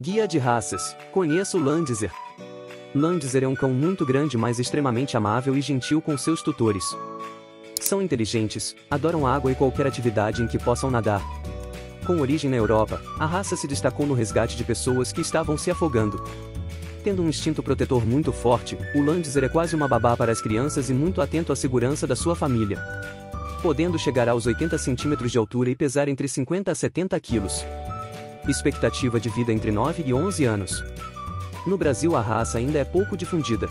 Guia de raças. Conheça o Landser. Landser é um cão muito grande mas extremamente amável e gentil com seus tutores. São inteligentes, adoram água e qualquer atividade em que possam nadar. Com origem na Europa, a raça se destacou no resgate de pessoas que estavam se afogando. Tendo um instinto protetor muito forte, o Landser é quase uma babá para as crianças e muito atento à segurança da sua família. Podendo chegar aos 80 centímetros de altura e pesar entre 50 a 70 quilos expectativa de vida entre 9 e 11 anos. No Brasil a raça ainda é pouco difundida.